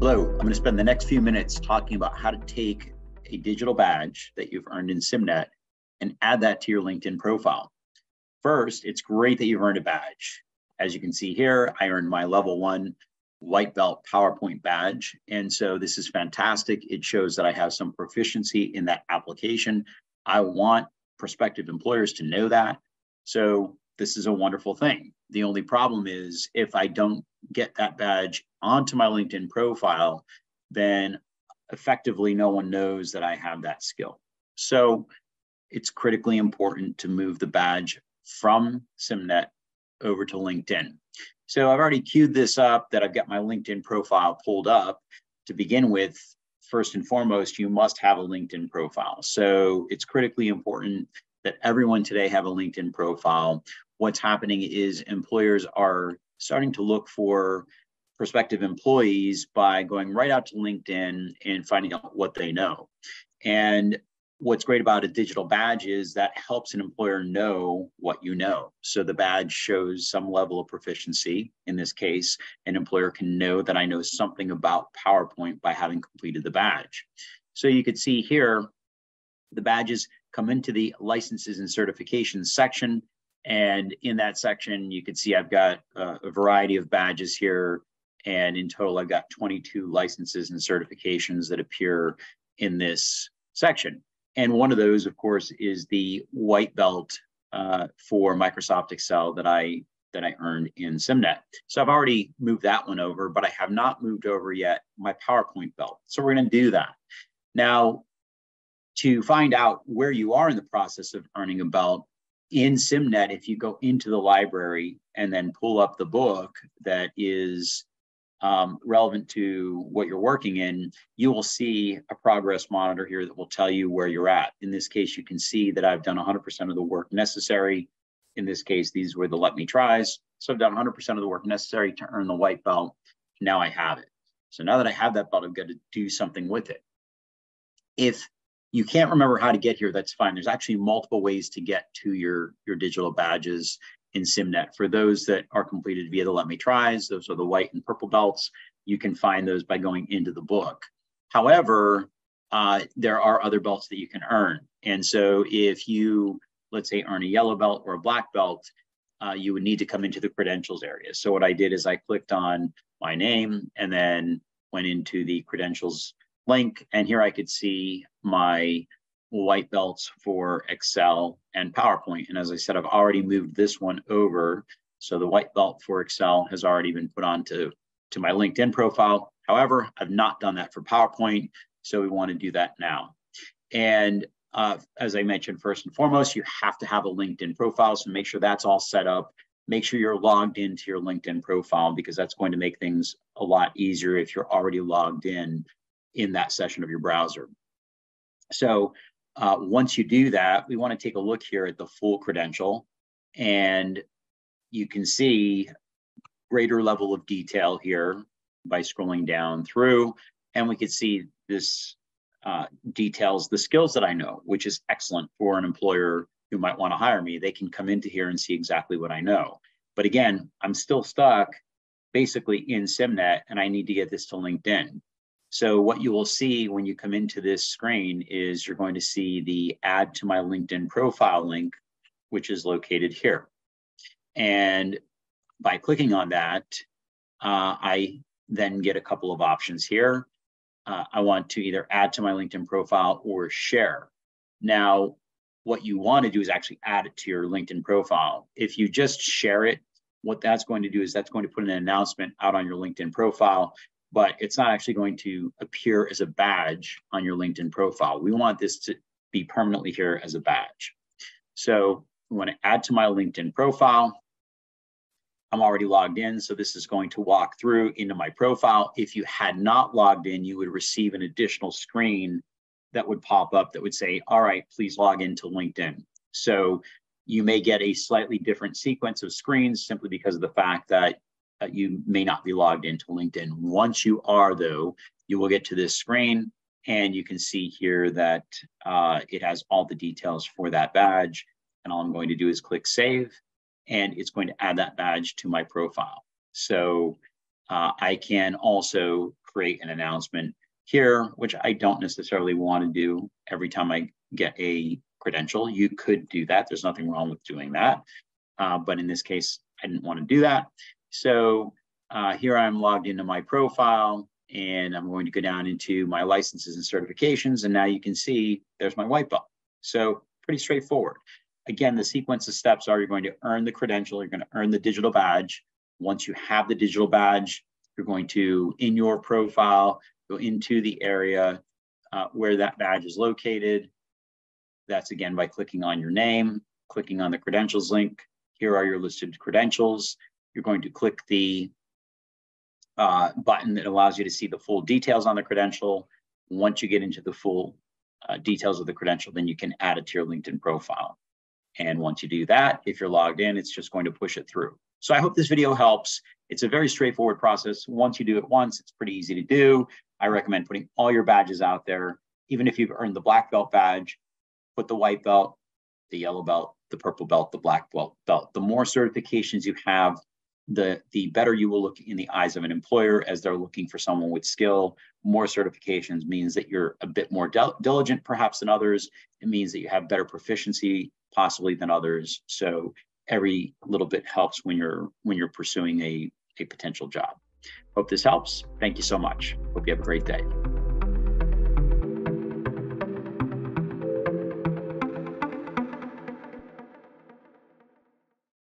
Hello, I'm going to spend the next few minutes talking about how to take a digital badge that you've earned in SIMnet and add that to your LinkedIn profile. First, it's great that you've earned a badge. As you can see here, I earned my level one white belt PowerPoint badge. And so this is fantastic. It shows that I have some proficiency in that application. I want prospective employers to know that. So this is a wonderful thing. The only problem is if I don't get that badge onto my LinkedIn profile, then effectively no one knows that I have that skill. So it's critically important to move the badge from SIMnet over to LinkedIn. So I've already queued this up that I've got my LinkedIn profile pulled up. To begin with, first and foremost, you must have a LinkedIn profile. So it's critically important that everyone today have a LinkedIn profile. What's happening is employers are starting to look for prospective employees by going right out to LinkedIn and finding out what they know. And what's great about a digital badge is that helps an employer know what you know. So the badge shows some level of proficiency. In this case, an employer can know that I know something about PowerPoint by having completed the badge. So you could see here, the badges come into the licenses and certifications section. And in that section, you can see I've got uh, a variety of badges here. And in total, I've got 22 licenses and certifications that appear in this section. And one of those, of course, is the white belt uh, for Microsoft Excel that I that I earned in SIMnet. So I've already moved that one over, but I have not moved over yet my PowerPoint belt. So we're going to do that. Now, to find out where you are in the process of earning a belt in SIMnet, if you go into the library and then pull up the book that is um, relevant to what you're working in, you will see a progress monitor here that will tell you where you're at. In this case, you can see that I've done 100% of the work necessary. In this case, these were the let me tries. So I've done 100% of the work necessary to earn the white belt. Now I have it. So now that I have that belt, I've got to do something with it. If you can't remember how to get here, that's fine. There's actually multiple ways to get to your, your digital badges in SIMnet. For those that are completed via the Let Me Tries, those are the white and purple belts. You can find those by going into the book. However, uh, there are other belts that you can earn. And so if you, let's say, earn a yellow belt or a black belt, uh, you would need to come into the credentials area. So what I did is I clicked on my name and then went into the credentials link. And here I could see my white belts for Excel and PowerPoint. And as I said, I've already moved this one over. So the white belt for Excel has already been put onto to my LinkedIn profile. However, I've not done that for PowerPoint. So we want to do that now. And uh, as I mentioned, first and foremost, you have to have a LinkedIn profile. So make sure that's all set up. Make sure you're logged into your LinkedIn profile because that's going to make things a lot easier if you're already logged in in that session of your browser. So uh, once you do that, we want to take a look here at the full credential and you can see greater level of detail here by scrolling down through and we can see this uh, details the skills that I know, which is excellent for an employer who might want to hire me. They can come into here and see exactly what I know. But again, I'm still stuck basically in SIMnet and I need to get this to LinkedIn. So what you will see when you come into this screen is you're going to see the add to my LinkedIn profile link, which is located here. And by clicking on that, uh, I then get a couple of options here. Uh, I want to either add to my LinkedIn profile or share. Now, what you want to do is actually add it to your LinkedIn profile. If you just share it, what that's going to do is that's going to put an announcement out on your LinkedIn profile but it's not actually going to appear as a badge on your LinkedIn profile. We want this to be permanently here as a badge. So we want to add to my LinkedIn profile. I'm already logged in, so this is going to walk through into my profile. If you had not logged in, you would receive an additional screen that would pop up that would say, all right, please log into LinkedIn. So you may get a slightly different sequence of screens simply because of the fact that uh, you may not be logged into LinkedIn. Once you are, though, you will get to this screen and you can see here that uh, it has all the details for that badge. And all I'm going to do is click save and it's going to add that badge to my profile. So uh, I can also create an announcement here, which I don't necessarily want to do every time I get a credential. You could do that. There's nothing wrong with doing that. Uh, but in this case, I didn't want to do that. So uh, here I'm logged into my profile and I'm going to go down into my licenses and certifications. And now you can see there's my white belt. So pretty straightforward. Again, the sequence of steps are you're going to earn the credential, you're going to earn the digital badge. Once you have the digital badge, you're going to, in your profile, go into the area uh, where that badge is located. That's again by clicking on your name, clicking on the credentials link. Here are your listed credentials. You're going to click the uh, button that allows you to see the full details on the credential. Once you get into the full uh, details of the credential, then you can add it to your LinkedIn profile. And once you do that, if you're logged in, it's just going to push it through. So I hope this video helps. It's a very straightforward process. Once you do it once, it's pretty easy to do. I recommend putting all your badges out there. Even if you've earned the black belt badge, put the white belt, the yellow belt, the purple belt, the black belt belt. The more certifications you have, the the better you will look in the eyes of an employer as they're looking for someone with skill. More certifications means that you're a bit more diligent, perhaps than others. It means that you have better proficiency, possibly than others. So every little bit helps when you're when you're pursuing a a potential job. Hope this helps. Thank you so much. Hope you have a great day.